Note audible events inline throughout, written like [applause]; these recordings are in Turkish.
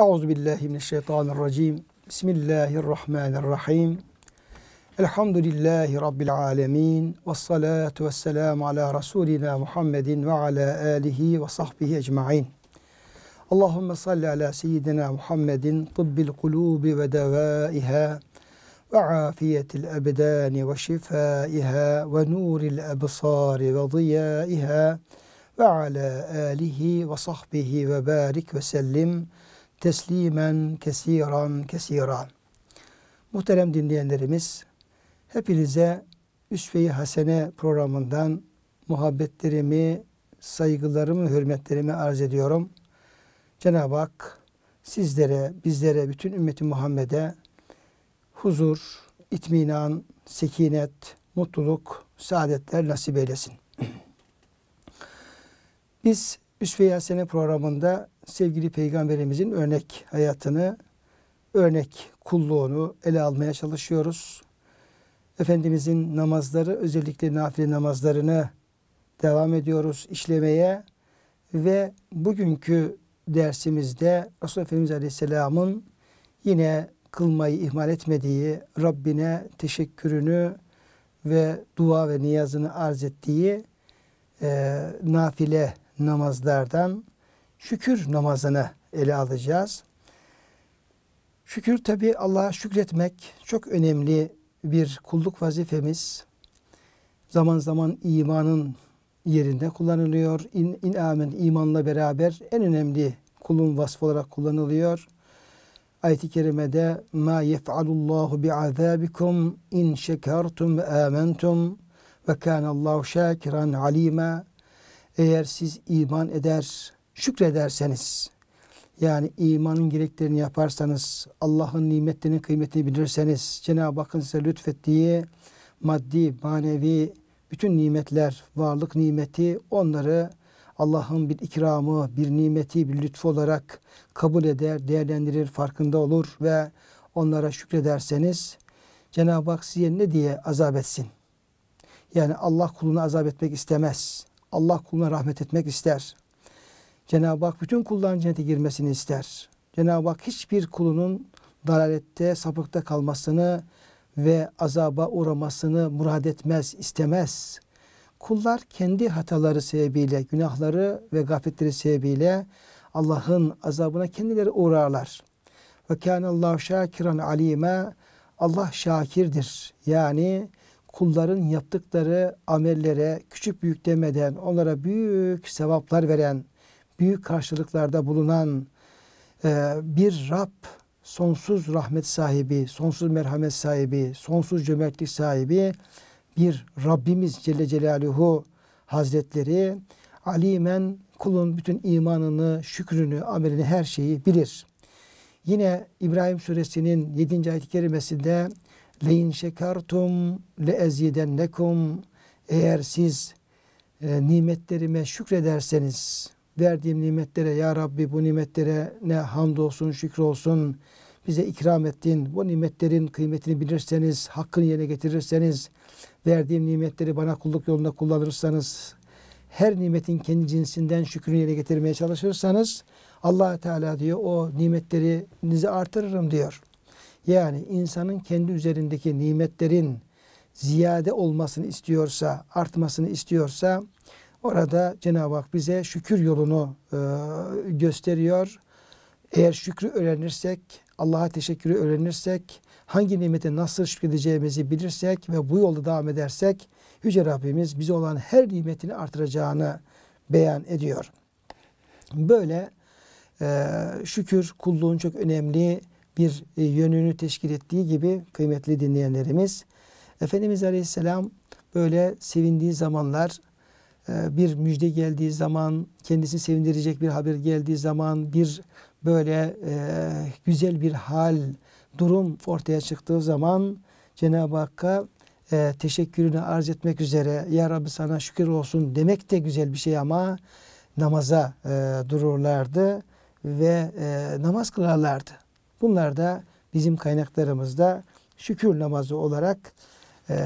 أعوذ بالله من الشيطان الرجيم. بسم الله الرحمن الرحيم. الحمد لله رب العالمين والصلاة والسلام على رسولنا محمد وعلى آله وصحبه أجمعين. اللهم صل على سيدنا محمد طب القلوب ودوائها وعافية الأبدان وشفائها ونور الأبصار وضيائها وعلى آله وصحبه وبارك وسلم. Teslimen kesiran kesiran. Muhterem dinleyenlerimiz, hepinize Üsve-i Hasene programından muhabbetlerimi, saygılarımı, hürmetlerimi arz ediyorum. Cenab-ı Hak sizlere, bizlere, bütün ümmeti Muhammed'e huzur, itminan, sekinet, mutluluk, saadetler nasip eylesin. [clears throat] Biz Üsve-i programında sevgili peygamberimizin örnek hayatını, örnek kulluğunu ele almaya çalışıyoruz. Efendimizin namazları, özellikle nafile namazlarını devam ediyoruz işlemeye ve bugünkü dersimizde Resulullah Efendimiz Aleyhisselam'ın yine kılmayı ihmal etmediği, Rabbine teşekkürünü ve dua ve niyazını arz ettiği e, nafile namazlardan şükür namazını ele alacağız. Şükür tabi Allah'a şükretmek çok önemli bir kulluk vazifemiz. Zaman zaman imanın yerinde kullanılıyor. İn, inamen imanla beraber en önemli kulun vasfı olarak kullanılıyor. Ayet-i kerimede ma yef'alullahu bi'azabikum in şekertum ve amentum ve kânallahu şakiran alima. Eğer siz iman eder, şükrederseniz yani imanın gereklerini yaparsanız, Allah'ın nimetlerinin kıymetini bilirseniz, Cenab-ı Hakk'ın size lütfettiği maddi, manevi bütün nimetler, varlık nimeti onları Allah'ın bir ikramı, bir nimeti, bir lütfu olarak kabul eder, değerlendirir, farkında olur ve onlara şükrederseniz Cenab-ı Hak size ne diye azap etsin? Yani Allah kulunu azap etmek istemez. Allah kuluna rahmet etmek ister. Cenab-ı Hak bütün kulların cennete girmesini ister. Cenab-ı Hak hiçbir kulunun dalalette, sapıkta kalmasını ve azaba uğramasını murad etmez, istemez. Kullar kendi hataları sebebiyle, günahları ve gafletleri sebebiyle Allah'ın azabına kendileri uğrarlar. Ve kânallâhu şâkiran alîmâ Allah şakirdir. Yani kulların yaptıkları amellere küçük büyük demeden onlara büyük sevaplar veren, büyük karşılıklarda bulunan e, bir Rab, sonsuz rahmet sahibi, sonsuz merhamet sahibi, sonsuz cömertlik sahibi bir Rabbimiz Celle Celaluhu Hazretleri alimen kulun bütün imanını, şükrünü, amelini, her şeyi bilir. Yine İbrahim suresinin 7. ayet-i kerimesinde leyin şekertum le ezidennekum eğer siz e, nimetlerime şükrederseniz verdiğim nimetlere ya Rabbi bu nimetlere ne hamdolsun şükür olsun bize ikram ettin. Bu nimetlerin kıymetini bilirseniz, hakkını yerine getirirseniz, verdiğim nimetleri bana kulluk yolunda kullanırsanız, her nimetin kendi cinsinden şükrünü yerine getirmeye çalışırsanız allah Teala diyor o nimetlerinizi artırırım diyor. Yani insanın kendi üzerindeki nimetlerin ziyade olmasını istiyorsa, artmasını istiyorsa orada Cenab-ı Hak bize şükür yolunu e, gösteriyor. Eğer şükrü öğrenirsek, Allah'a teşekkürü öğrenirsek, hangi nimete nasıl şükredeceğimizi bilirsek ve bu yolda devam edersek Yüce Rabbimiz bize olan her nimetini artıracağını beyan ediyor. Böyle e, şükür kulluğun çok önemli bir e, yönünü teşkil ettiği gibi kıymetli dinleyenlerimiz Efendimiz Aleyhisselam böyle sevindiği zamanlar e, bir müjde geldiği zaman, kendisini sevindirecek bir haber geldiği zaman, bir böyle e, güzel bir hal, durum ortaya çıktığı zaman Cenab-ı Hakk'a teşekkürünü arz etmek üzere Ya Rabbi sana şükür olsun demek de güzel bir şey ama namaza dururlardı ve namaz kılarlardı. Bunlar da bizim kaynaklarımızda şükür namazı olarak e,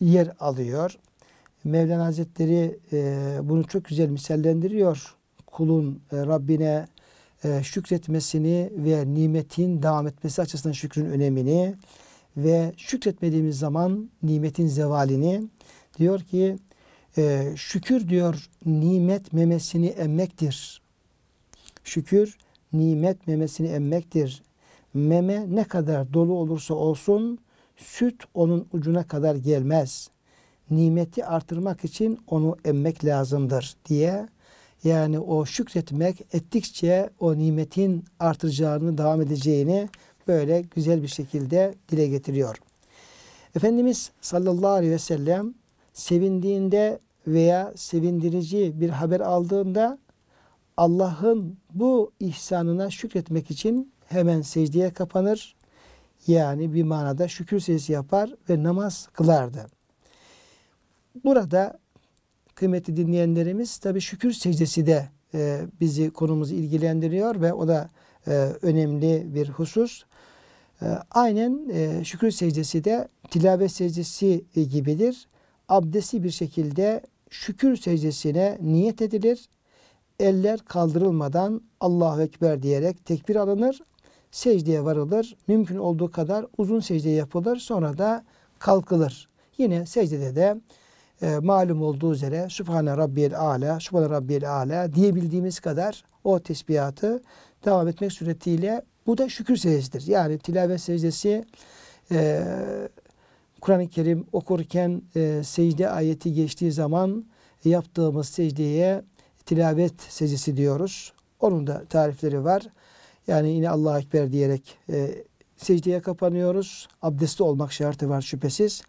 yer alıyor. Mevlana Hazretleri e, bunu çok güzel misallendiriyor. Kulun e, Rabbine e, şükretmesini ve nimetin devam etmesi açısından şükrün önemini ve şükretmediğimiz zaman nimetin zevalini diyor ki e, şükür diyor nimet memesini emmektir. Şükür nimet memesini emmektir. Meme ne kadar dolu olursa olsun süt onun ucuna kadar gelmez. Nimeti artırmak için onu emmek lazımdır diye yani o şükretmek ettikçe o nimetin artıracağını, devam edeceğini böyle güzel bir şekilde dile getiriyor. Efendimiz sallallahu aleyhi ve sellem sevindiğinde veya sevindirici bir haber aldığında Allah'ın bu ihsanına şükretmek için hemen secdeye kapanır. Yani bir manada şükür secdesi yapar ve namaz kılardı. Burada kıymetli dinleyenlerimiz tabi şükür secdesi de e, bizi konumuzu ilgilendiriyor ve o da e, önemli bir husus. E, aynen e, şükür secdesi de tilavet secdesi gibidir. Abdesti bir şekilde şükür secdesine niyet edilir. Eller kaldırılmadan Allahu Ekber diyerek tekbir alınır. Secdeye varılır. Mümkün olduğu kadar uzun secde yapılır. Sonra da kalkılır. Yine secdede de e, malum olduğu üzere Sübhane Rabbiyel Ala, Sübhane Rabbiyel Ala diyebildiğimiz kadar o tesbihatı devam etmek suretiyle bu da şükür secdesidir. Yani tilavet secdesi e, Kur'an-ı Kerim okurken e, secde ayeti geçtiği zaman yaptığımız secdeye tilavet secdesi diyoruz. Onun da tarifleri var. Yani yine Allah'a Ekber diyerek e, secdeye kapanıyoruz. Abdestli olmak şartı var şüphesiz.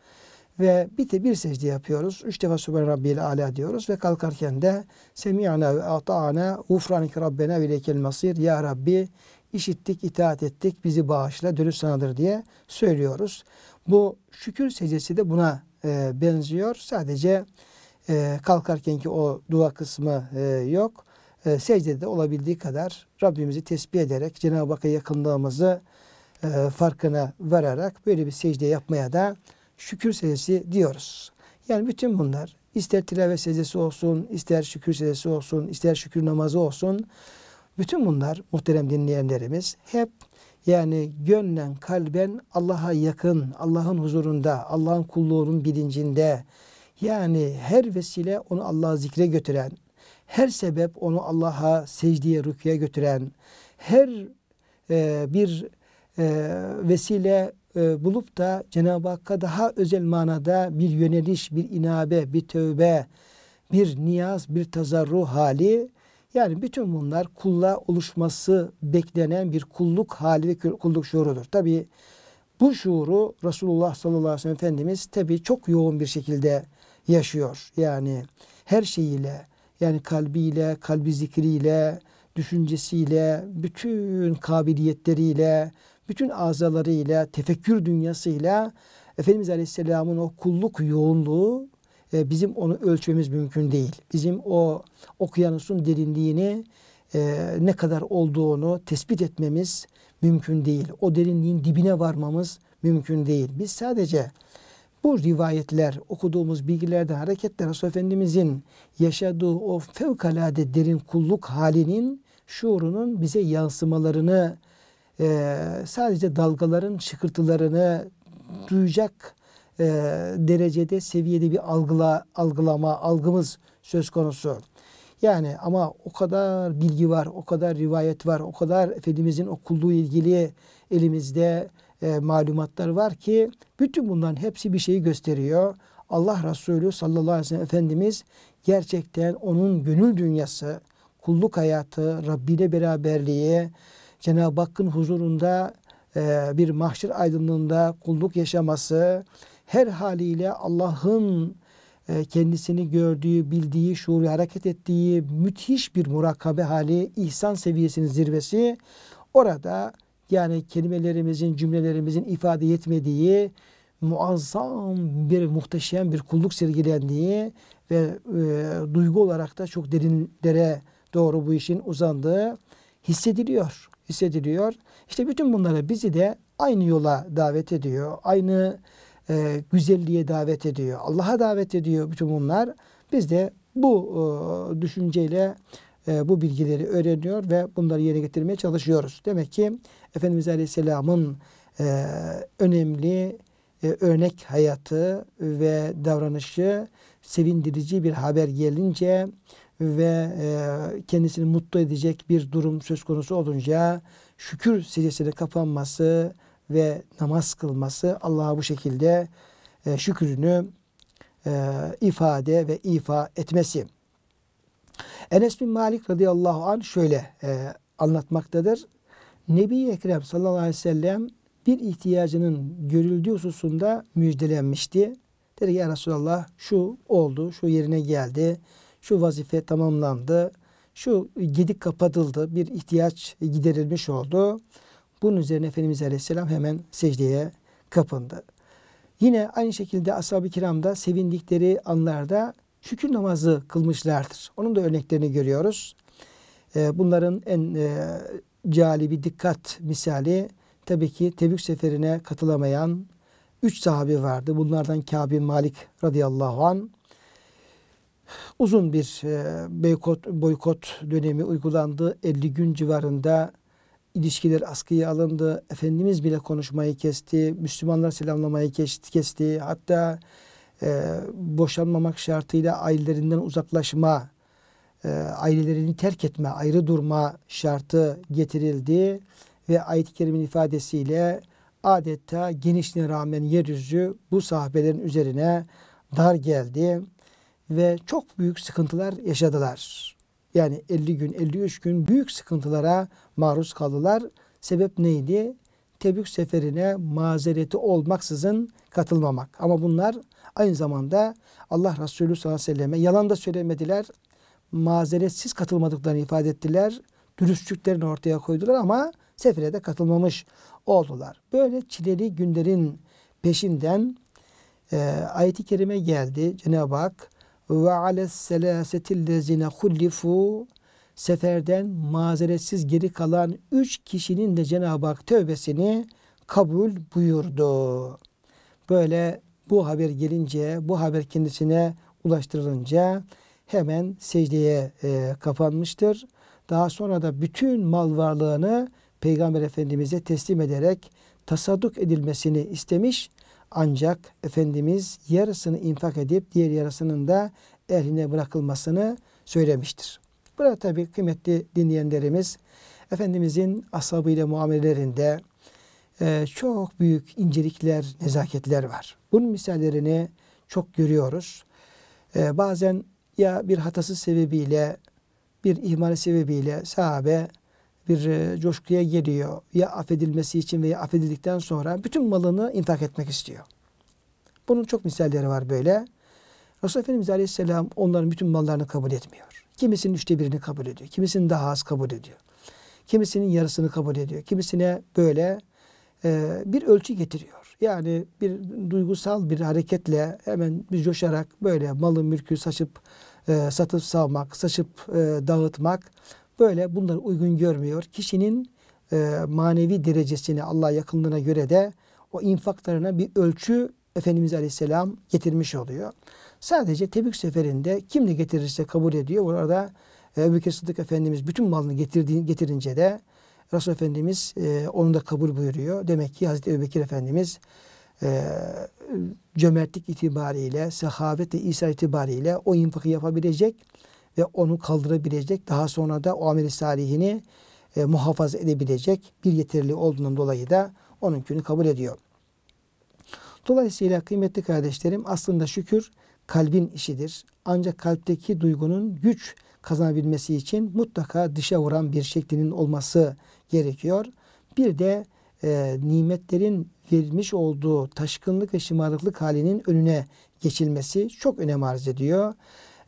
Ve bir de bir secde yapıyoruz. Üç defa Sübhan Rabbiyel Ala diyoruz ve kalkarken de Semiyana ve ata'ana ufranik Rabbena ve ileykel masir. Ya Rabbi işittik, itaat ettik, bizi bağışla, dönüş sanadır diye söylüyoruz. Bu şükür secdesi de buna e, benziyor. Sadece e, kalkarkenki o dua kısmı e, yok. E, secdede olabildiği kadar Rabbimizi tesbih ederek Cenab-ı Hakk'a yakınlığımızı e, farkına vararak böyle bir secde yapmaya da şükür secdesi diyoruz. Yani bütün bunlar ister tilavet secdesi olsun, ister şükür secdesi olsun, ister şükür namazı olsun. Bütün bunlar muhterem dinleyenlerimiz hep yani gönlen, kalben Allah'a yakın, Allah'ın huzurunda, Allah'ın kulluğunun bilincinde yani her vesile onu Allah'a zikre götüren, her sebep onu Allah'a secdeye, rüküye götüren, her e, bir e, vesile e, bulup da Cenab-ı Hakk'a daha özel manada bir yöneliş, bir inabe, bir tövbe, bir niyaz, bir tazarru hali yani bütün bunlar kulla oluşması beklenen bir kulluk hali ve kulluk şuurudur. Tabi bu şuuru Resulullah sallallahu aleyhi ve sellem Efendimiz tabi çok yoğun bir şekilde yaşıyor. Yani her şeyiyle yani kalbiyle, kalbi zikriyle, düşüncesiyle, bütün kabiliyetleriyle, bütün azalarıyla, tefekkür dünyasıyla Efendimiz Aleyhisselam'ın o kulluk yoğunluğu e, bizim onu ölçmemiz mümkün değil. Bizim o okyanusun derinliğini e, ne kadar olduğunu tespit etmemiz mümkün değil. O derinliğin dibine varmamız mümkün değil. Biz sadece bu rivayetler, okuduğumuz bilgilerden hareketle Resul Efendimizin yaşadığı o fevkalade derin kulluk halinin şuurunun bize yansımalarını e, sadece dalgaların şıkırtılarını duyacak e, derecede, seviyede bir algıla, algılama, algımız söz konusu. Yani ama o kadar bilgi var, o kadar rivayet var, o kadar Efendimizin o kulluğu ilgili elimizde e, malumatlar var ki bütün bunların hepsi bir şeyi gösteriyor. Allah Resulü sallallahu aleyhi ve sellem Efendimiz gerçekten onun gönül dünyası, kulluk hayatı, Rabbi beraberliği, Cenab-ı Hakk'ın huzurunda e, bir mahşer aydınlığında kulluk yaşaması, her haliyle Allah'ın e, kendisini gördüğü, bildiği, şuuru hareket ettiği müthiş bir murakabe hali, ihsan seviyesinin zirvesi orada yani kelimelerimizin, cümlelerimizin ifade yetmediği muazzam bir muhteşem bir kulluk sergilendiği ve e, duygu olarak da çok derinlere doğru bu işin uzandığı hissediliyor. Hissediliyor. İşte bütün bunlara bizi de aynı yola davet ediyor. Aynı e, güzelliğe davet ediyor. Allah'a davet ediyor bütün bunlar. Biz de bu e, düşünceyle e, bu bilgileri öğreniyor ve bunları yerine getirmeye çalışıyoruz. Demek ki Efendimiz Aleyhisselam'ın e, önemli e, örnek hayatı ve davranışı sevindirici bir haber gelince ve kendisini mutlu edecek bir durum söz konusu olunca şükür secdesine kapanması ve namaz kılması Allah'a bu şekilde e, şükrünü ifade ve ifa etmesi. Enes bin Malik radıyallahu anh şöyle e, anlatmaktadır. Nebi Ekrem sallallahu aleyhi ve sellem bir ihtiyacının görüldüğü hususunda müjdelenmişti. Dedi ki ya Resulallah şu oldu, şu yerine geldi, şu vazife tamamlandı, şu gedik kapatıldı, bir ihtiyaç giderilmiş oldu. Bunun üzerine Efendimiz Aleyhisselam hemen secdeye kapındı. Yine aynı şekilde ashab-ı kiramda sevindikleri anlarda şükür namazı kılmışlardır. Onun da örneklerini görüyoruz. Ee, bunların en e, cali dikkat misali tabii ki Tebük seferine katılamayan üç sahabi vardı. Bunlardan Kâb Malik radıyallahu an uzun bir e, boykot, boykot dönemi uygulandı. 50 gün civarında ilişkiler askıya alındı. Efendimiz bile konuşmayı kesti. Müslümanlar selamlamayı kesti. kesti. Hatta e, boşanmamak şartıyla ailelerinden uzaklaşma, e, ailelerini terk etme, ayrı durma şartı getirildi. Ve ayet-i kerimin ifadesiyle adeta genişliğine rağmen yeryüzü bu sahabelerin üzerine dar geldi ve çok büyük sıkıntılar yaşadılar. Yani 50 gün, 53 gün büyük sıkıntılara maruz kaldılar. Sebep neydi? Tebük seferine mazereti olmaksızın katılmamak. Ama bunlar aynı zamanda Allah Resulü sallallahu aleyhi ve selleme yalan da söylemediler. Mazeretsiz katılmadıklarını ifade ettiler. Dürüstlüklerini ortaya koydular ama sefere de katılmamış oldular. Böyle çileli günlerin peşinden e, ayet-i kerime geldi. Cenab-ı Hak ve ales selasetillezine hullifu seferden mazeretsiz geri kalan üç kişinin de Cenab-ı Hak tövbesini kabul buyurdu. Böyle bu haber gelince, bu haber kendisine ulaştırılınca hemen secdeye e, kapanmıştır. Daha sonra da bütün mal varlığını Peygamber Efendimiz'e teslim ederek tasadduk edilmesini istemiş. Ancak Efendimiz yarısını infak edip diğer yarısının da ehline bırakılmasını söylemiştir. Burada tabi kıymetli dinleyenlerimiz Efendimizin ashabıyla muamelelerinde e, çok büyük incelikler, nezaketler var. Bunun misallerini çok görüyoruz. E, bazen ya bir hatası sebebiyle, bir ihmali sebebiyle sahabe bir e, coşkuya geliyor. Ya affedilmesi için veya affedildikten sonra bütün malını infak etmek istiyor. Bunun çok misalleri var böyle. Resulullah Efendimiz Aleyhisselam onların bütün mallarını kabul etmiyor. Kimisinin üçte birini kabul ediyor. Kimisinin daha az kabul ediyor. Kimisinin yarısını kabul ediyor. Kimisine böyle e, bir ölçü getiriyor. Yani bir duygusal bir hareketle hemen bir coşarak böyle malı mülkü saçıp e, satıp savmak, saçıp e, dağıtmak böyle bunları uygun görmüyor. Kişinin e, manevi derecesine Allah yakınlığına göre de o infaklarına bir ölçü Efendimiz Aleyhisselam getirmiş oluyor. Sadece Tebük seferinde kim ne getirirse kabul ediyor. Orada e, Ebu Bekir Sıddık Efendimiz bütün malını getirdiği, getirince de Resul Efendimiz e, onu da kabul buyuruyor. Demek ki Hazreti Ebu Bekir Efendimiz e, cömertlik itibariyle, sehavet ve İsa itibariyle o infakı yapabilecek ve onu kaldırabilecek. Daha sonra da o ameli salihini e, muhafaza edebilecek bir yeterli olduğundan dolayı da onunkini kabul ediyor. Dolayısıyla kıymetli kardeşlerim aslında şükür kalbin işidir. Ancak kalpteki duygunun güç kazanabilmesi için mutlaka dışa vuran bir şeklinin olması gerekiyor. Bir de e, nimetlerin verilmiş olduğu taşkınlık ve şımarıklık halinin önüne geçilmesi çok önem arz ediyor.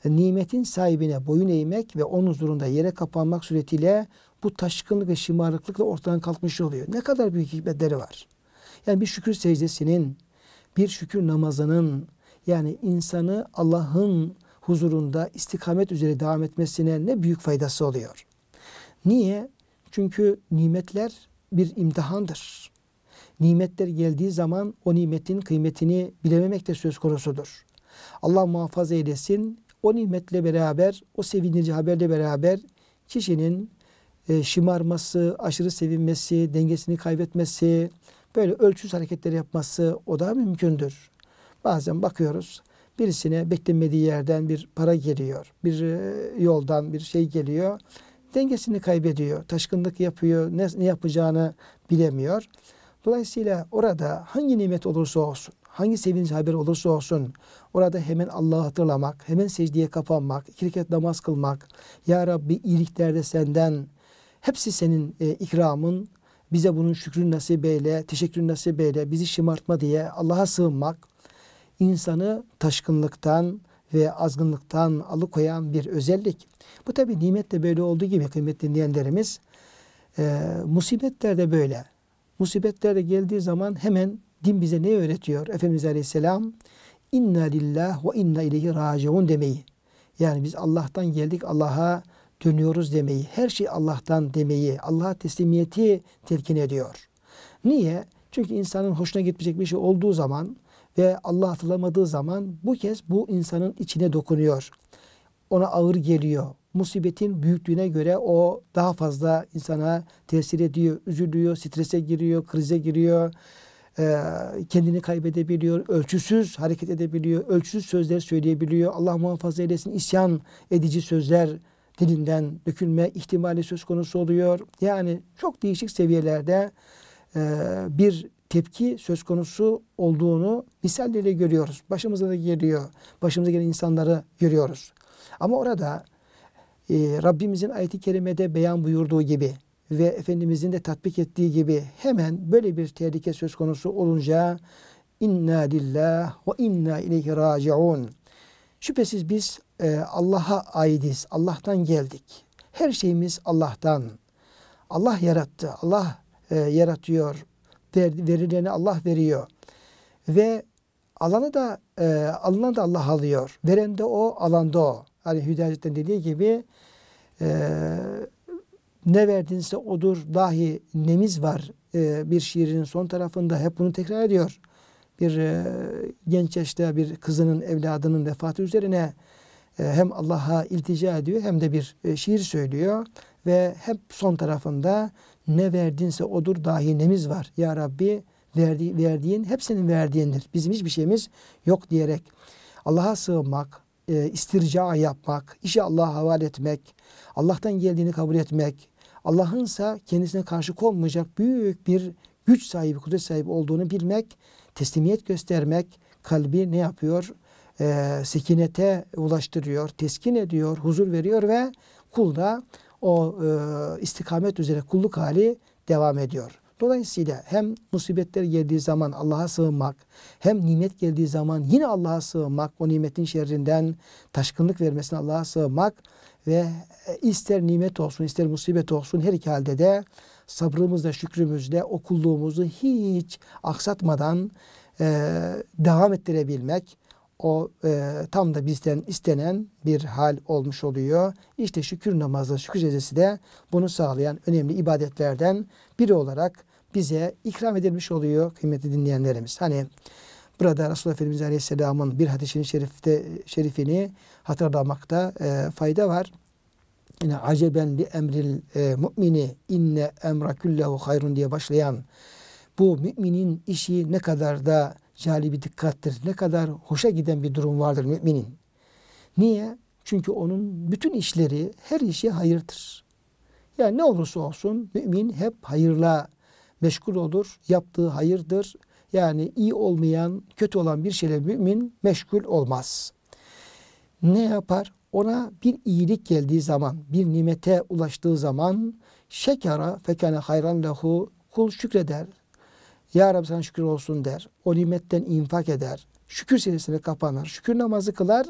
Nimetin sahibine boyun eğmek ve onun huzurunda yere kapanmak suretiyle bu taşkınlık ve şımarıklıkla ortadan kalkmış oluyor. Ne kadar büyük hikmetleri var. Yani bir şükür secdesinin, bir şükür namazının, yani insanı Allah'ın huzurunda istikamet üzere devam etmesine ne büyük faydası oluyor. Niye? Çünkü nimetler bir imtihandır. Nimetler geldiği zaman o nimetin kıymetini bilememek de söz konusudur. Allah muhafaza eylesin. O nimetle beraber, o sevindirici haberle beraber kişinin e, şımarması, aşırı sevinmesi, dengesini kaybetmesi, böyle ölçüsüz hareketler yapması o da mümkündür. Bazen bakıyoruz birisine beklenmediği yerden bir para geliyor, bir e, yoldan bir şey geliyor. Dengesini kaybediyor, taşkınlık yapıyor, ne, ne yapacağını bilemiyor. Dolayısıyla orada hangi nimet olursa olsun, hangi sevinç haber olursa olsun orada hemen Allah'ı hatırlamak, hemen secdeye kapanmak, iki rekat namaz kılmak, Ya Rabbi iyiliklerde senden, hepsi senin e, ikramın, bize bunun şükrün nasip eyle, teşekkürün nasip eyle, bizi şımartma diye Allah'a sığınmak, insanı taşkınlıktan ve azgınlıktan alıkoyan bir özellik. Bu tabi nimet de böyle olduğu gibi kıymetli dinleyenlerimiz, e, musibetler de böyle. Musibetler de geldiği zaman hemen din bize ne öğretiyor? Efendimiz Aleyhisselam inna lillah ve inna ileyhi raciun demeyi. Yani biz Allah'tan geldik Allah'a dönüyoruz demeyi. Her şey Allah'tan demeyi. Allah'a teslimiyeti telkin ediyor. Niye? Çünkü insanın hoşuna gitmeyecek bir şey olduğu zaman ve Allah hatırlamadığı zaman bu kez bu insanın içine dokunuyor. Ona ağır geliyor. Musibetin büyüklüğüne göre o daha fazla insana tesir ediyor, üzülüyor, strese giriyor, krize giriyor kendini kaybedebiliyor, ölçüsüz hareket edebiliyor, ölçüsüz sözler söyleyebiliyor. Allah muhafaza eylesin isyan edici sözler dilinden dökülme ihtimali söz konusu oluyor. Yani çok değişik seviyelerde e, bir tepki söz konusu olduğunu misalleriyle görüyoruz. Başımıza da geliyor. Başımıza gelen insanları görüyoruz. Ama orada e, Rabbimizin ayeti kerimede beyan buyurduğu gibi ve Efendimizin de tatbik ettiği gibi hemen böyle bir tehlike söz konusu olunca inna lillah ve inna ileyhi raciun. Şüphesiz biz e, Allah'a aidiz. Allah'tan geldik. Her şeyimiz Allah'tan. Allah yarattı. Allah e, yaratıyor. Ver, verileni Allah veriyor. Ve alanı da e, alınan da Allah alıyor. Veren de o, alan da o. Hani Hüdayetten dediği gibi e, ne verdinse odur dahi nemiz var e, bir şiirin son tarafında hep bunu tekrar ediyor. Bir e, genç yaşta bir kızının evladının vefatı üzerine e, hem Allah'a iltica ediyor hem de bir e, şiir söylüyor ve hep son tarafında ne verdinse odur dahi nemiz var. Ya Rabbi verdi, verdiğin hepsinin verdiğindir. Bizim hiçbir şeyimiz yok diyerek Allah'a sığınmak, e, istirca yapmak, işi Allah'a havale etmek, Allah'tan geldiğini kabul etmek, Allah'ınsa kendisine karşı konmayacak büyük bir güç sahibi, kudret sahibi olduğunu bilmek, teslimiyet göstermek kalbi ne yapıyor? Ee, sekinete ulaştırıyor, teskin ediyor, huzur veriyor ve kulda o e, istikamet üzere kulluk hali devam ediyor. Dolayısıyla hem musibetler geldiği zaman Allah'a sığınmak, hem nimet geldiği zaman yine Allah'a sığınmak, o nimetin şerrinden taşkınlık vermesine Allah'a sığınmak ve e, ister nimet olsun ister musibet olsun her iki halde de sabrımızla şükrümüzle o kulluğumuzu hiç aksatmadan e, devam ettirebilmek o e, tam da bizden istenen bir hal olmuş oluyor. İşte şükür namazı, şükür cezesi de bunu sağlayan önemli ibadetlerden biri olarak bize ikram edilmiş oluyor kıymetli dinleyenlerimiz. Hani burada Resulullah Efendimiz Aleyhisselam'ın bir hadisinin şerifte, şerifini hatırlamakta e, fayda var. Yine aceben li emril e, mümini inne emra küllehu hayrun diye başlayan bu müminin işi ne kadar da cali dikkattir. Ne kadar hoşa giden bir durum vardır müminin. Niye? Çünkü onun bütün işleri, her işi hayırdır. Yani ne olursa olsun mümin hep hayırla meşgul olur. Yaptığı hayırdır. Yani iyi olmayan, kötü olan bir şeyle mümin meşgul olmaz. Ne yapar? Ona bir iyilik geldiği zaman, bir nimete ulaştığı zaman şekara fekane hayran lehu kul şükreder. Ya Rabbi sana şükür olsun der. O nimetten infak eder. Şükür serisine kapanır. Şükür namazı kılar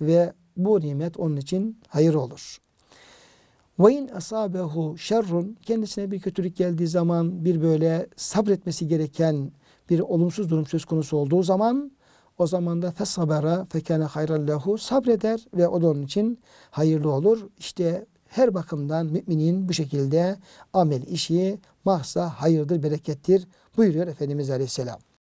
ve bu nimet onun için hayır olur. Ve in asabehu şerrun kendisine bir kötülük geldiği zaman bir böyle sabretmesi gereken bir olumsuz durum söz konusu olduğu zaman o zaman da fesabera fekane hayran lehu sabreder ve o da onun için hayırlı olur. İşte her bakımdan müminin bu şekilde amel işi mahsa hayırdır, berekettir buyuruyor Efendimiz Aleyhisselam.